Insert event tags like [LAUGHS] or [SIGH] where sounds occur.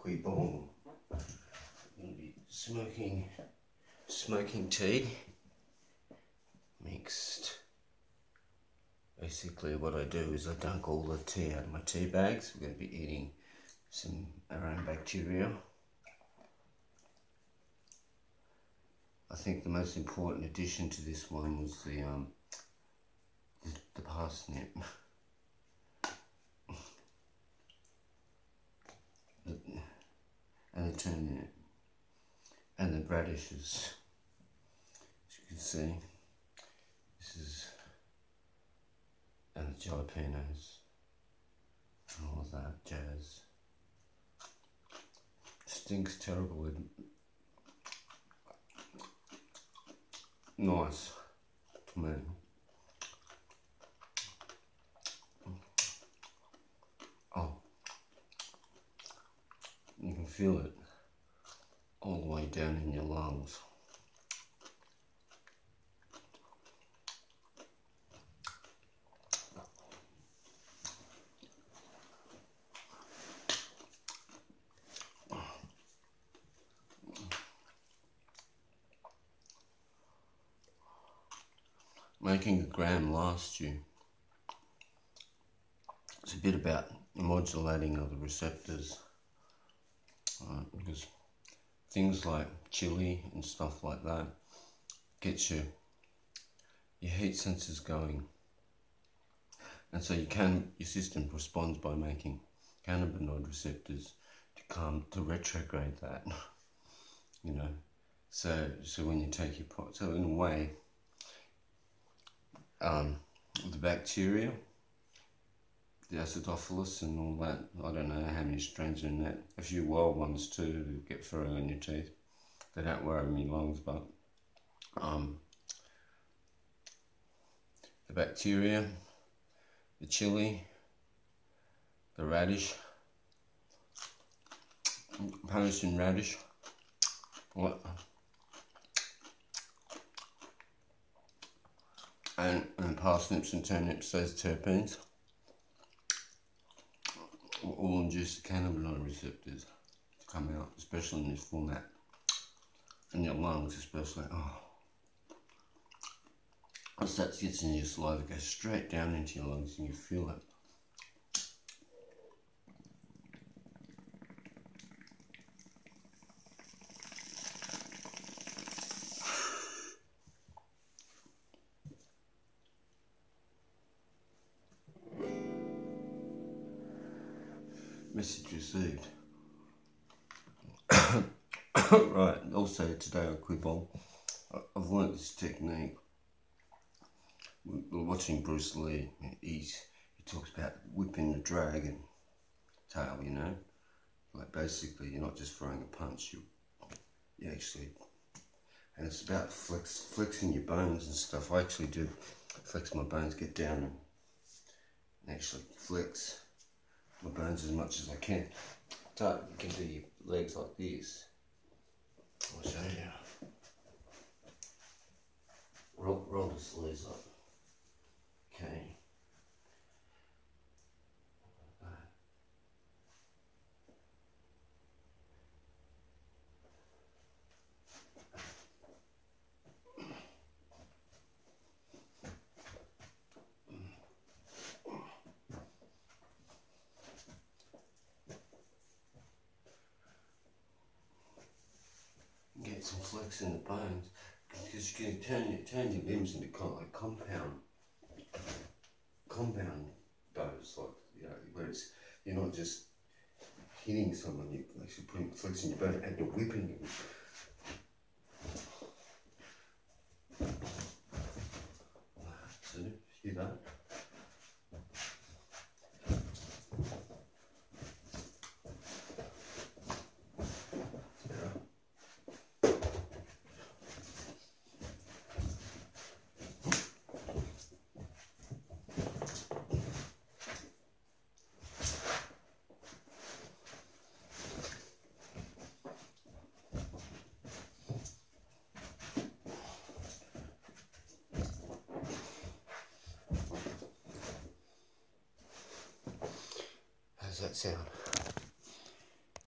Kui Bong. I'm going to be smoking, smoking tea mixed. Basically what I do is I dunk all the tea out of my tea bags. We're going to be eating some Arabidopteria. I think the most important addition to this one was the um, the, the parsnip. [LAUGHS] and the and the radishes as you can see this is and the jalapenos and all that jazz. Stinks terrible nice to me. Oh. You can feel it all the way down in your lungs. Making a gram last you. It's a bit about modulating of the receptors right? Because things like chili and stuff like that gets your your heat sensors going, and so you can your system responds by making cannabinoid receptors to come to retrograde that, [LAUGHS] you know. So so when you take your pot, so in a way, um, the bacteria the acidophilus and all that. I don't know how many strains are in that. A few wild ones too get furrow in your teeth. They don't worry me lungs, but um, the bacteria, the chili, the radish, Parmesan radish, what? And, and parsnips and turnips, those terpenes all induce cannabinoid receptors to come out, especially in this format. In your lungs, especially. Oh. Once that gets in your saliva, it goes straight down into your lungs and you feel it. Message received. [COUGHS] right, also today on Bong, I've learnt this technique. We're watching Bruce Lee, he's, he talks about whipping the dragon tail, you know? Like basically you're not just throwing a punch, you, you actually, and it's about flex, flexing your bones and stuff. I actually do flex my bones, get down and actually flex my bones as much as I can. So you can do your legs like this. I'll show you. Roll, roll the sleeves up. Some flex in the bones because you can turn your, turn your limbs into kind of like compound compound bows like you know where it's you're not just hitting someone you're actually putting flex in your bone and you're whipping them. That that sound?